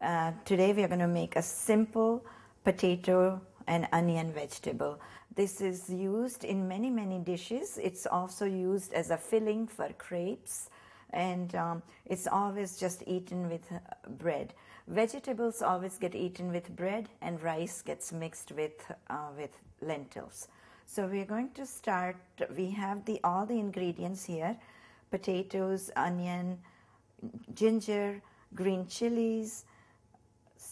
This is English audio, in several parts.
Uh, today we are going to make a simple potato and onion vegetable. This is used in many, many dishes. It's also used as a filling for crepes, and um, it's always just eaten with uh, bread. Vegetables always get eaten with bread, and rice gets mixed with, uh, with lentils. So we're going to start. We have the all the ingredients here: potatoes, onion, ginger, green chilies,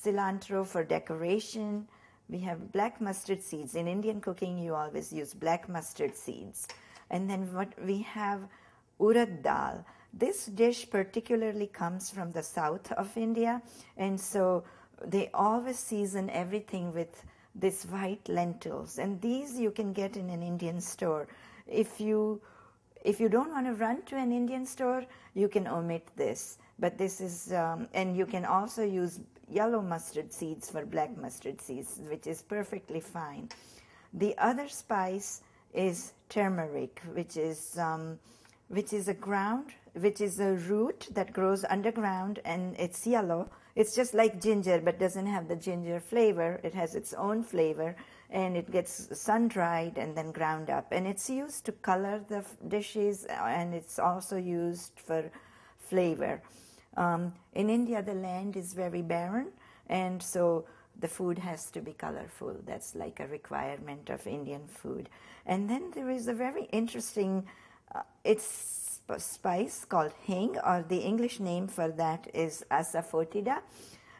cilantro for decoration. We have black mustard seeds. In Indian cooking, you always use black mustard seeds. And then what we have urad dal. This dish particularly comes from the south of India, and so they always season everything with this white lentils. And these you can get in an Indian store. If you if you don't want to run to an Indian store, you can omit this. But this is, um, and you can also use yellow mustard seeds for black mustard seeds, which is perfectly fine. The other spice is turmeric, which is um, which is a ground, which is a root that grows underground, and it's yellow. It's just like ginger, but doesn't have the ginger flavor. It has its own flavor, and it gets sun dried and then ground up. And it's used to color the dishes, and it's also used for flavor. Um, in India, the land is very barren, and so the food has to be colorful. That's like a requirement of Indian food. And then there is a very interesting, uh, it's a spice called hing, or the English name for that is asafoetida,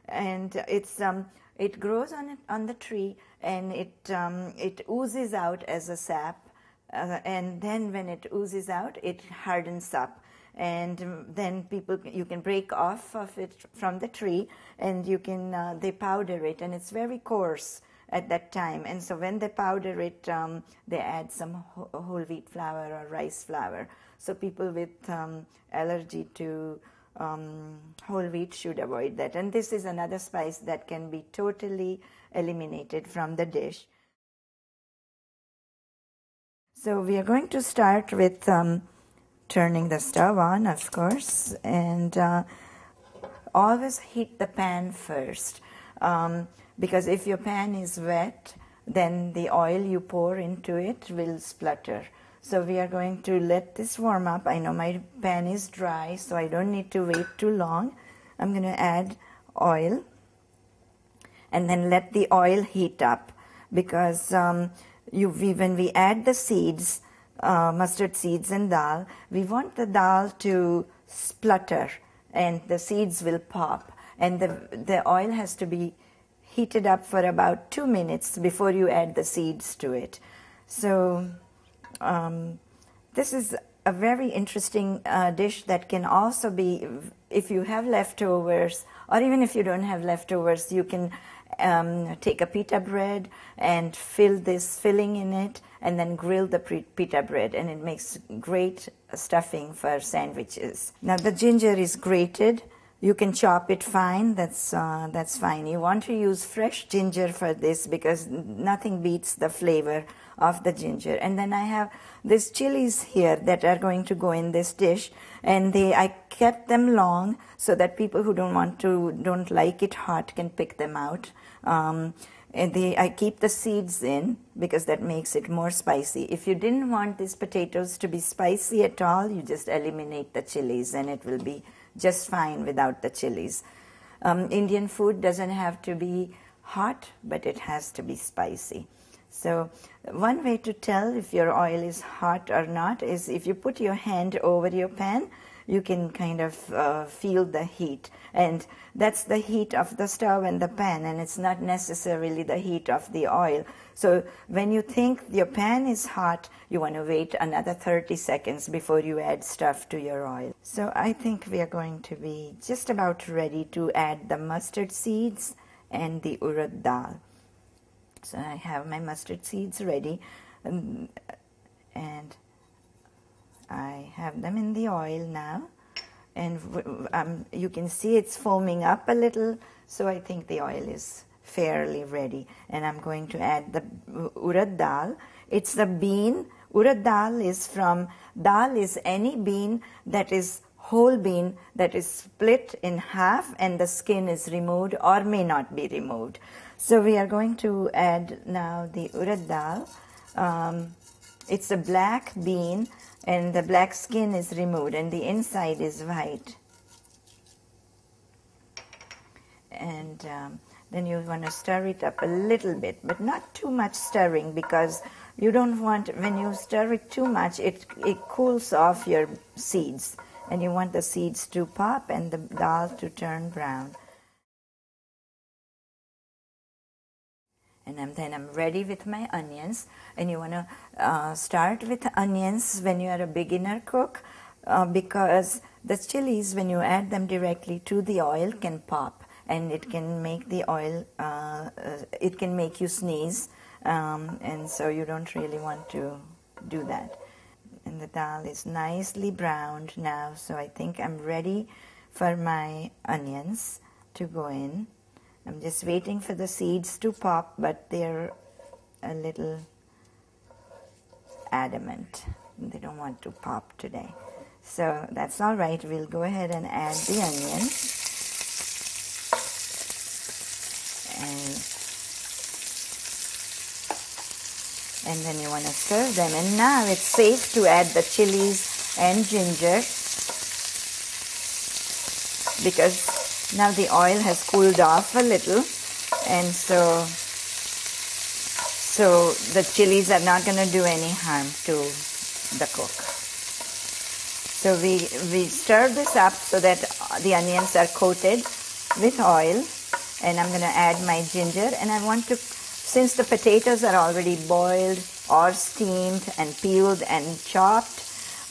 and it's um, it grows on it, on the tree and it um, it oozes out as a sap, uh, and then when it oozes out, it hardens up and then people you can break off of it from the tree and you can uh, they powder it. And it's very coarse at that time. And so when they powder it um, they add some whole wheat flour or rice flour. So people with um, allergy to um, whole wheat should avoid that. And this is another spice that can be totally eliminated from the dish. So we are going to start with um, turning the stove on, of course, and uh, always heat the pan first. Um, because if your pan is wet, then the oil you pour into it will splutter. So we are going to let this warm up. I know my pan is dry, so I don't need to wait too long. I'm going to add oil and then let the oil heat up because um, you, we, when we add the seeds, uh, mustard seeds and dal, we want the dal to splutter and the seeds will pop. And the, the oil has to be heated up for about two minutes before you add the seeds to it. So, um, this is a very interesting uh, dish that can also be, if you have leftovers, or even if you don't have leftovers, you can um, take a pita bread and fill this filling in it and then grill the pita bread and it makes great stuffing for sandwiches. Now the ginger is grated. You can chop it fine. That's uh, that's fine. You want to use fresh ginger for this because nothing beats the flavor of the ginger. And then I have these chilies here that are going to go in this dish, and they I kept them long so that people who don't want to don't like it hot can pick them out. Um, and they, I keep the seeds in because that makes it more spicy. If you didn't want these potatoes to be spicy at all, you just eliminate the chilies and it will be just fine without the chilies. Um, Indian food doesn't have to be hot, but it has to be spicy. So, one way to tell if your oil is hot or not is if you put your hand over your pan you can kind of uh, feel the heat. And that's the heat of the stove and the pan, and it's not necessarily the heat of the oil. So when you think your pan is hot, you want to wait another 30 seconds before you add stuff to your oil. So I think we are going to be just about ready to add the mustard seeds and the urad dal. So I have my mustard seeds ready. Um, and I have them in the oil now and um, you can see it's foaming up a little so I think the oil is fairly ready and I'm going to add the urad dal it's the bean urad dal is from dal is any bean that is whole bean that is split in half and the skin is removed or may not be removed. So we are going to add now the urad dal. Um, it's a black bean and the black skin is removed and the inside is white. And um, then you want to stir it up a little bit, but not too much stirring because you don't want, when you stir it too much, it, it cools off your seeds and you want the seeds to pop and the dal to turn brown. And I'm, then I'm ready with my onions. And you want to uh, start with onions when you are a beginner cook uh, because the chilies, when you add them directly to the oil, can pop and it can make the oil, uh, uh, it can make you sneeze. Um, and so you don't really want to do that. And the dal is nicely browned now, so I think I'm ready for my onions to go in. I'm just waiting for the seeds to pop, but they're a little adamant. They don't want to pop today. So that's all right. We'll go ahead and add the onions. And, and then you want to stir them. And now it's safe to add the chilies and ginger because now the oil has cooled off a little and so so the chilies are not going to do any harm to the cook. So we, we stir this up so that the onions are coated with oil and I'm going to add my ginger and I want to, since the potatoes are already boiled or steamed and peeled and chopped,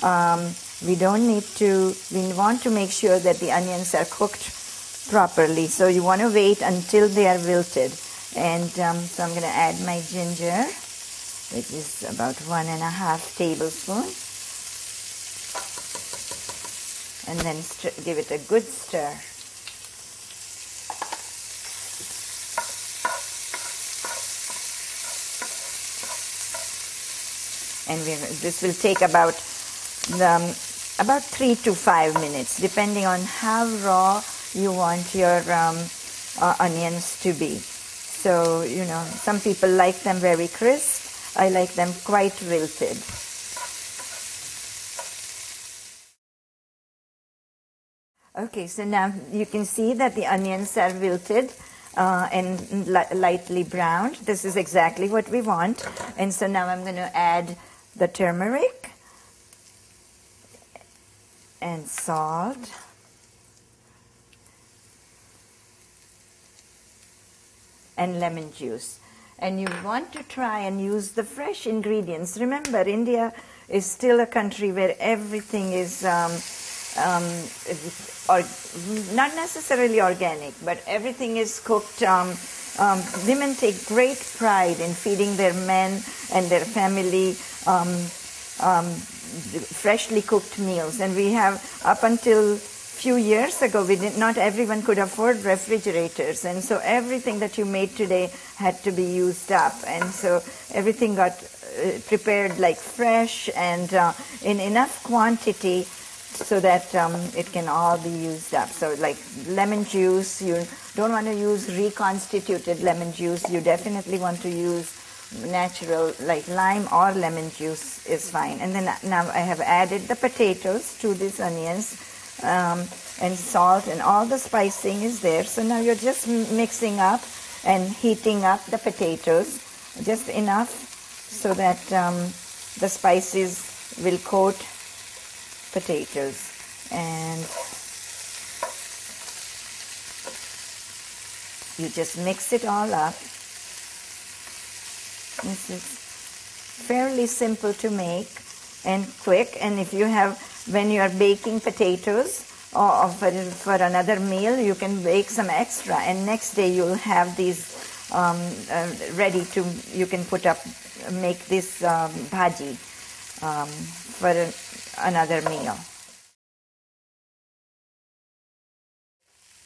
um, we don't need to, we want to make sure that the onions are cooked properly. So you want to wait until they are wilted. And um, so I'm going to add my ginger, which is about one and a half tablespoon. And then give it a good stir. And this will take about um, about three to five minutes, depending on how raw you want your um, uh, onions to be. So, you know, some people like them very crisp. I like them quite wilted. Okay, so now you can see that the onions are wilted uh, and li lightly browned. This is exactly what we want. And so now I'm going to add the turmeric and salt. And lemon juice. And you want to try and use the fresh ingredients. Remember, India is still a country where everything is, um, um, or not necessarily organic, but everything is cooked. Um, um, women take great pride in feeding their men and their family um, um, freshly cooked meals. And we have, up until few years ago, we did not everyone could afford refrigerators, and so everything that you made today had to be used up, and so everything got uh, prepared like fresh and uh, in enough quantity so that um, it can all be used up. So, like lemon juice, you don't want to use reconstituted lemon juice. You definitely want to use natural, like lime or lemon juice is fine. And then now I have added the potatoes to these onions um, and salt and all the spicing is there. So now you're just mixing up and heating up the potatoes just enough so that um, the spices will coat potatoes and you just mix it all up. This is fairly simple to make and quick and if you have when you are baking potatoes or for, for another meal, you can bake some extra, and next day you'll have these um, uh, ready to. You can put up, make this um, bhaji um, for another meal.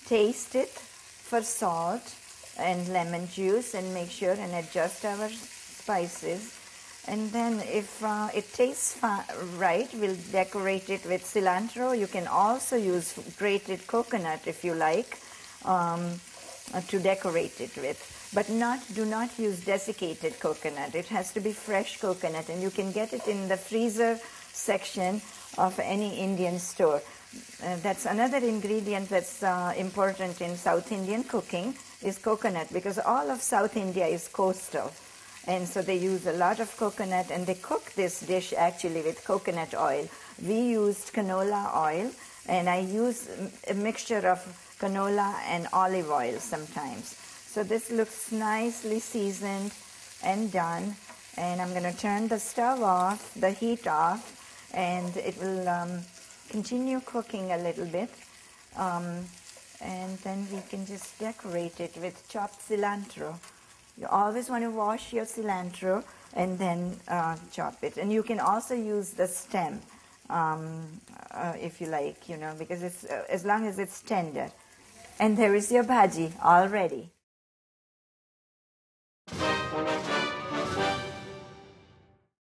Taste it for salt and lemon juice, and make sure and adjust our spices And then, if uh, it tastes right, we'll decorate it with cilantro. You can also use grated coconut if you like um, uh, to decorate it with. But not, do not use desiccated coconut. It has to be fresh coconut, and you can get it in the freezer section of any Indian store. Uh, that's another ingredient that's uh, important in South Indian cooking is coconut because all of South India is coastal. And so they use a lot of coconut and they cook this dish actually with coconut oil. We used canola oil and I use a mixture of canola and olive oil sometimes. So this looks nicely seasoned and done. And I'm going to turn the stove off, the heat off, and it will um, continue cooking a little bit. Um, and then we can just decorate it with chopped cilantro. You always want to wash your cilantro and then uh, chop it. And you can also use the stem um, uh, if you like, you know, because it's uh, as long as it's tender. And there is your bhaji already.